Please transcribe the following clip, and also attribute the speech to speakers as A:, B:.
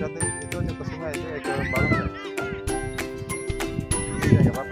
A: satu itu satu sungai itu ke balam. Iya, enggak apa-apa.